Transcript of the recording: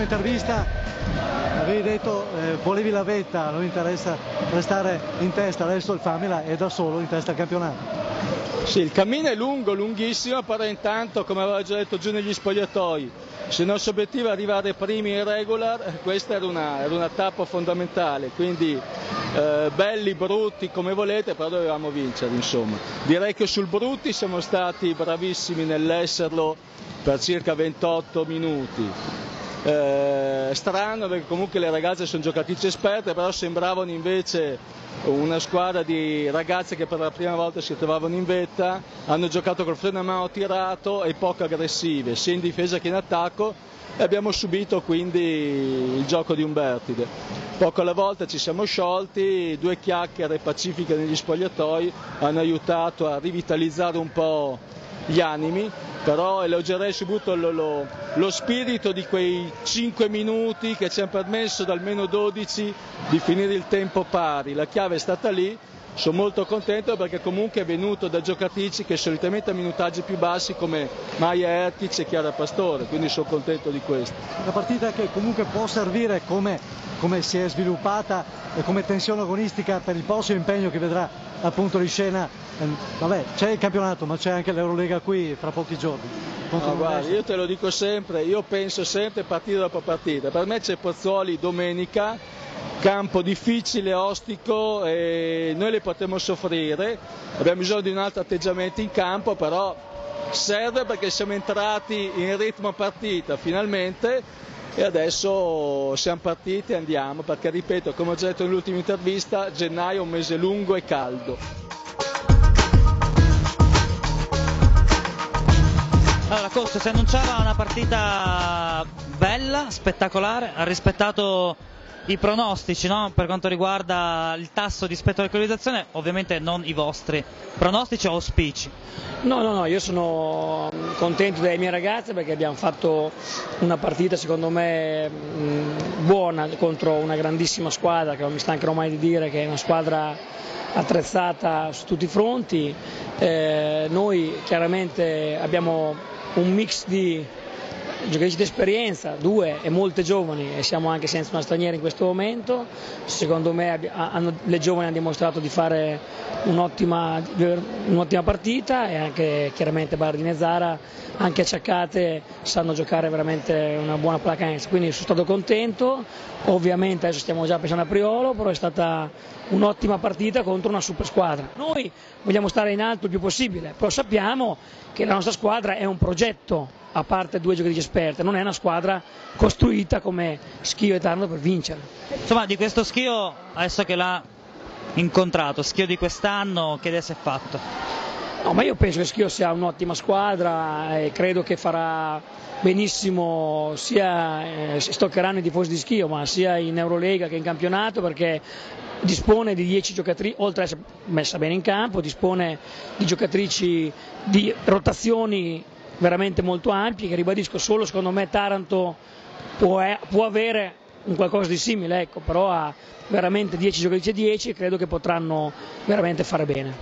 intervista avevi detto eh, volevi la vetta, non interessa restare in testa, adesso il Famila è da solo in testa al campionato. Sì, il cammino è lungo, lunghissimo, però intanto, come aveva già detto giù negli spogliatoi, se il nostro obiettivo è arrivare primi in regular, questa era una, era una tappa fondamentale, quindi eh, belli, brutti, come volete, però dovevamo vincere, insomma. Direi che sul brutti siamo stati bravissimi nell'esserlo per circa 28 minuti. Eh, strano perché comunque le ragazze sono giocatrici esperte, però sembravano invece una squadra di ragazze che per la prima volta si trovavano in vetta, hanno giocato col freno a mano tirato e poco aggressive, sia in difesa che in attacco e abbiamo subito quindi il gioco di Umbertide. Poco alla volta ci siamo sciolti, due chiacchiere pacifiche negli spogliatoi hanno aiutato a rivitalizzare un po' gli animi, però elogerei subito lo, lo, lo, spirito di quei 5 minuti che ci hanno permesso da almeno 12 di finire il tempo pari. La chiave è stata lì, sono molto contento perché comunque è venuto da giocatrici che solitamente hanno minutaggi più bassi come Maya Ertic e Chiara Pastore, quindi sono contento di questo. Una partita che comunque può servire come, come si è sviluppata e come tensione agonistica per il prossimo impegno che vedrà appunto di scena. Ehm, vabbè, c'è il campionato ma c'è anche l'Eurolega qui fra pochi giorni. No, guarda, io te lo dico sempre, io penso sempre partita dopo partita. Per me c'è Pozzuoli domenica campo difficile, ostico e noi le potremo soffrire, abbiamo bisogno di un altro atteggiamento in campo, però serve perché siamo entrati in ritmo partita finalmente e adesso siamo partiti e andiamo perché ripeto, come ho già detto nell'ultima intervista, gennaio è un mese lungo e caldo. Allora, Corso si annunciava una partita bella, spettacolare, ha rispettato i pronostici no? per quanto riguarda il tasso di spettacolarizzazione, ovviamente non i vostri pronostici o auspici. No, no, no, io sono contento delle mie ragazze perché abbiamo fatto una partita secondo me buona contro una grandissima squadra che non mi stancherò mai di dire che è una squadra attrezzata su tutti i fronti. Eh, noi chiaramente abbiamo un mix di giocatrici di esperienza, due e molte giovani e siamo anche senza una straniera in questo momento, secondo me hanno, le giovani hanno dimostrato di fare un'ottima, un'ottima partita e anche chiaramente Bardini e Zara anche acciaccate sanno giocare veramente una buona placanza, quindi sono stato contento, ovviamente adesso stiamo già pensando a Priolo, però è stata un'ottima partita contro una super squadra. Noi vogliamo stare in alto il più possibile, però sappiamo che la nostra squadra è un progetto a parte due giocatrici esperte, non è una squadra costruita come Schio e Tarno per vincere. Insomma, di questo Schio, adesso che l'ha incontrato, Schio di quest'anno, che idea si è fatto? No, ma io penso che Schio sia un'ottima squadra e credo che farà benissimo sia eh, stoccheranno i tifosi di Schio, ma sia in Eurolega che in campionato perché dispone di 10 giocatrici, oltre ad essere messa bene in campo, dispone di giocatrici di rotazioni veramente molto ampie che ribadisco solo secondo me Taranto può, è, può avere un qualcosa di simile, ecco, però ha veramente 10 giocatrici e 10 e credo che potranno veramente fare bene.